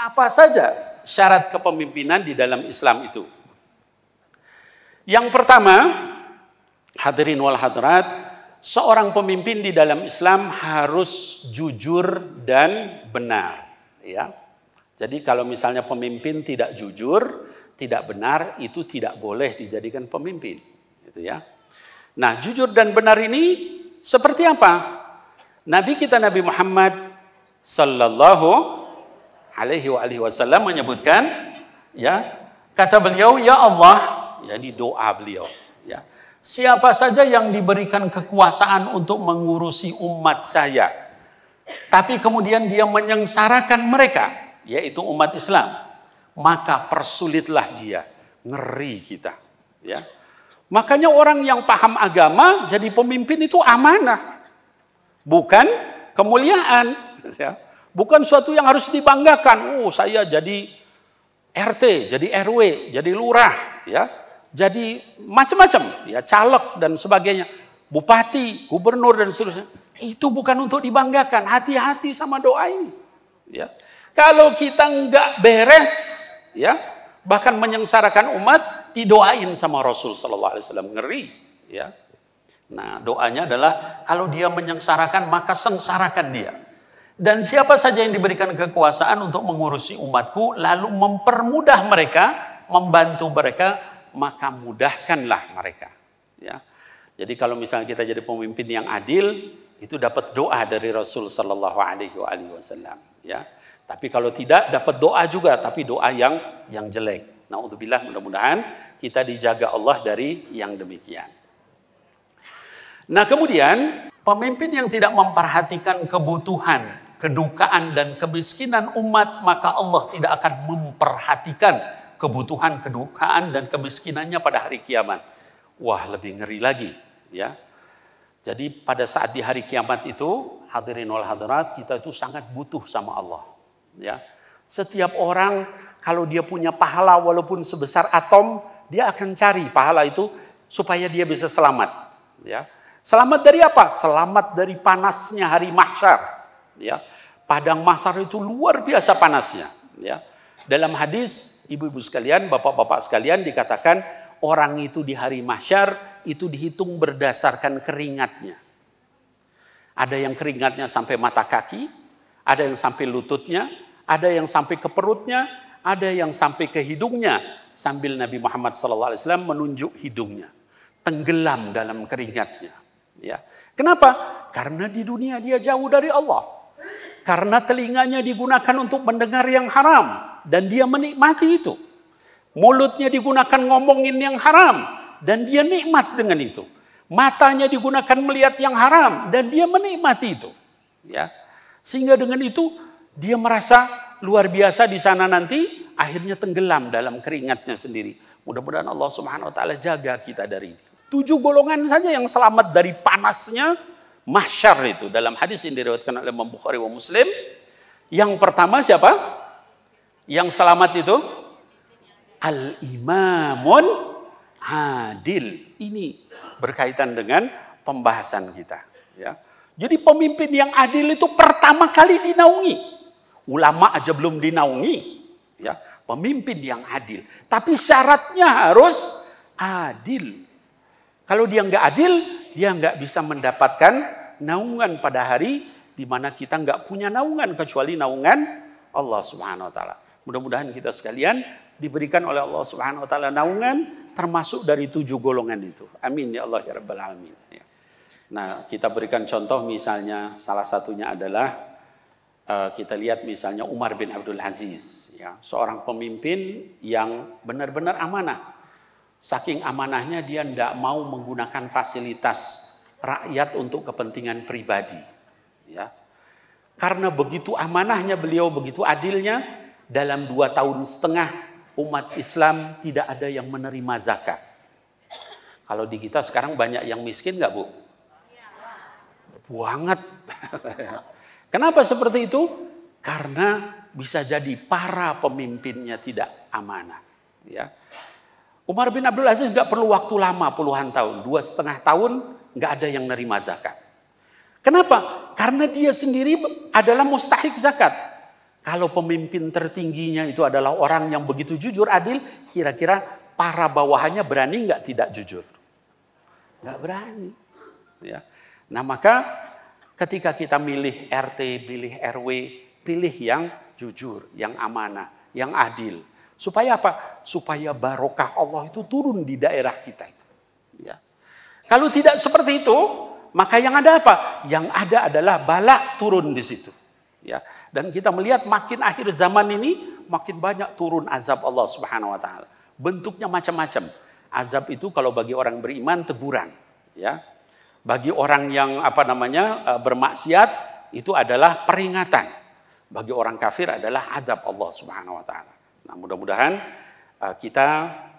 Apa saja syarat kepemimpinan di dalam Islam itu? Yang pertama, hadirin wal hadirat, seorang pemimpin di dalam Islam harus jujur dan benar, ya. Jadi kalau misalnya pemimpin tidak jujur, tidak benar, itu tidak boleh dijadikan pemimpin, gitu ya. Nah, jujur dan benar ini seperti apa? Nabi kita Nabi Muhammad sallallahu alaihi wa alihi wasallam menyebutkan ya kata beliau ya Allah ya di doa beliau ya siapa saja yang diberikan kekuasaan untuk mengurusi umat saya tapi kemudian dia menyengsarakan mereka yaitu umat Islam maka persulitlah dia ngeri kita ya makanya orang yang paham agama jadi pemimpin itu amanah bukan kemuliaan. Ya. Bukan suatu yang harus dibanggakan. Oh, saya jadi RT, jadi RW, jadi lurah, ya, jadi macam-macam, ya, caleg dan sebagainya, bupati, gubernur dan seterusnya. Itu bukan untuk dibanggakan. Hati-hati sama doa ini. Ya. Kalau kita nggak beres, ya, bahkan menyengsarakan umat, didoain sama Rasul Sallallahu Alaihi Wasallam ngeri, ya. Nah, doanya adalah kalau dia menyengsarakan maka sengsarakan dia. Dan siapa saja yang diberikan kekuasaan untuk mengurusi umatku lalu mempermudah mereka, membantu mereka, maka mudahkanlah mereka. Ya. Jadi kalau misalnya kita jadi pemimpin yang adil, itu dapat doa dari Rasul Shallallahu Alaihi Wasallam. Ya. Tapi kalau tidak dapat doa juga, tapi doa yang yang jelek. Naudzubillah mudah-mudahan kita dijaga Allah dari yang demikian. Nah kemudian pemimpin yang tidak memperhatikan kebutuhan, kedukaan dan kemiskinan umat maka Allah tidak akan memperhatikan kebutuhan, kedukaan dan kemiskinannya pada hari kiamat. Wah lebih ngeri lagi ya. Jadi pada saat di hari kiamat itu hadirin wal hadirat kita itu sangat butuh sama Allah ya. Setiap orang kalau dia punya pahala walaupun sebesar atom dia akan cari pahala itu supaya dia bisa selamat ya. Selamat dari apa? Selamat dari panasnya hari mahsyar. Ya. Padang mahsyar itu luar biasa panasnya. Ya. Dalam hadis, ibu-ibu sekalian, bapak-bapak sekalian dikatakan orang itu di hari mahsyar itu dihitung berdasarkan keringatnya. Ada yang keringatnya sampai mata kaki, ada yang sampai lututnya, ada yang sampai ke perutnya, ada yang sampai ke hidungnya. Sambil Nabi Muhammad SAW menunjuk hidungnya. Tenggelam dalam keringatnya. Ya. Kenapa? Karena di dunia dia jauh dari Allah. Karena telinganya digunakan untuk mendengar yang haram dan dia menikmati itu. Mulutnya digunakan ngomongin yang haram dan dia nikmat dengan itu. Matanya digunakan melihat yang haram dan dia menikmati itu. Ya. Sehingga dengan itu dia merasa luar biasa di sana nanti akhirnya tenggelam dalam keringatnya sendiri. Mudah-mudahan Allah Subhanahu wa taala jaga kita dari itu. Tujuh golongan saja yang selamat dari panasnya mahsyar itu. Dalam hadis yang diriwayatkan oleh Imam Bukhari wa Muslim. Yang pertama siapa? Yang selamat itu al-imamun adil. Ini berkaitan dengan pembahasan kita, ya. Jadi pemimpin yang adil itu pertama kali dinaungi. Ulama aja belum dinaungi, ya. Pemimpin yang adil. Tapi syaratnya harus adil. Kalau dia nggak adil, dia nggak bisa mendapatkan naungan pada hari di mana kita nggak punya naungan kecuali naungan Allah Subhanahu wa taala. Mudah-mudahan kita sekalian diberikan oleh Allah Subhanahu wa taala naungan termasuk dari tujuh golongan itu. Amin ya Allah ya rabbal alamin. Ya. Nah, kita berikan contoh misalnya salah satunya adalah uh, kita lihat misalnya Umar bin Abdul Aziz ya, seorang pemimpin yang benar-benar amanah Saking amanahnya dia tidak mau menggunakan fasilitas rakyat untuk kepentingan pribadi. Ya. Karena begitu amanahnya beliau, begitu adilnya, dalam dua tahun setengah umat Islam tidak ada yang menerima zakat. Kalau di kita sekarang banyak yang miskin nggak bu? Banget. Kenapa seperti itu? Karena bisa jadi para pemimpinnya tidak amanah. Ya. Umar bin Abdul Aziz nggak perlu waktu lama puluhan tahun, dua setengah tahun nggak ada yang nerima zakat. Kenapa? Karena dia sendiri adalah mustahik zakat. Kalau pemimpin tertingginya itu adalah orang yang begitu jujur, adil, kira-kira para bawahannya berani nggak tidak jujur? Nggak berani. Ya. Nah maka ketika kita milih RT, pilih RW, pilih yang jujur, yang amanah, yang adil. Supaya apa? Supaya barokah Allah itu turun di daerah kita. Ya. Kalau tidak seperti itu, maka yang ada apa? Yang ada adalah balak turun di situ. Ya. Dan kita melihat makin akhir zaman ini makin banyak turun azab Allah Subhanahu wa taala. Bentuknya macam-macam. Azab itu kalau bagi orang beriman teguran, ya. Bagi orang yang apa namanya eh, bermaksiat itu adalah peringatan. Bagi orang kafir adalah azab Allah Subhanahu wa taala. Nah, mudah-mudahan eh, kita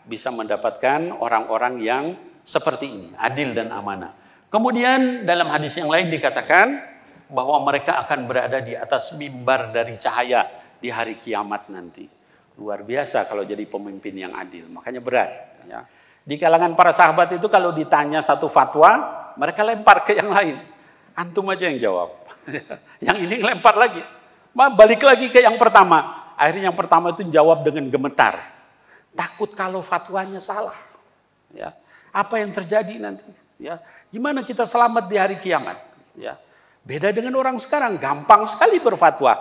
bisa mendapatkan orang-orang yang seperti ini, adil dan amanah. Kemudian dalam hadis yang lain dikatakan bahwa mereka akan berada di atas mimbar dari cahaya di hari kiamat nanti. Luar biasa kalau jadi pemimpin yang adil, makanya berat. Ya. Di kalangan para sahabat itu kalau ditanya satu fatwa, mereka lempar ke yang lain. Antum aja yang jawab. yang ini lempar lagi. Balik lagi ke yang pertama. Akhirnya yang pertama itu jawab dengan gemetar. Takut kalau fatwanya salah. Ya. Apa yang terjadi nanti? Ya. Gimana kita selamat di hari kiamat? Ya. Beda dengan orang sekarang, gampang sekali berfatwa.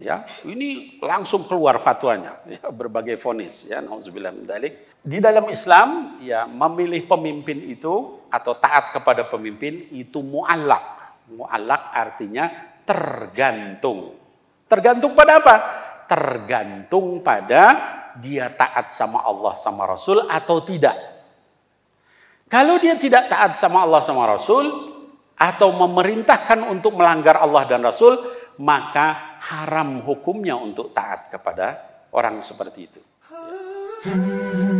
Ya, ini langsung keluar fatwanya, ya, berbagai fonis ya, Di dalam Islam, ya memilih pemimpin itu atau taat kepada pemimpin itu muallak. Muallak artinya tergantung. Tergantung pada apa? Tergantung pada dia taat sama Allah sama Rasul atau tidak. Kalau dia tidak taat sama Allah sama Rasul, atau memerintahkan untuk melanggar Allah dan Rasul, maka haram hukumnya untuk taat kepada orang seperti itu. Ya.